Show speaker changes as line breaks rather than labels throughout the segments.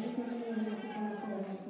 よろしくお願いします。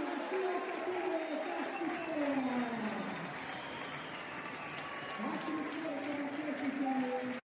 Thank you.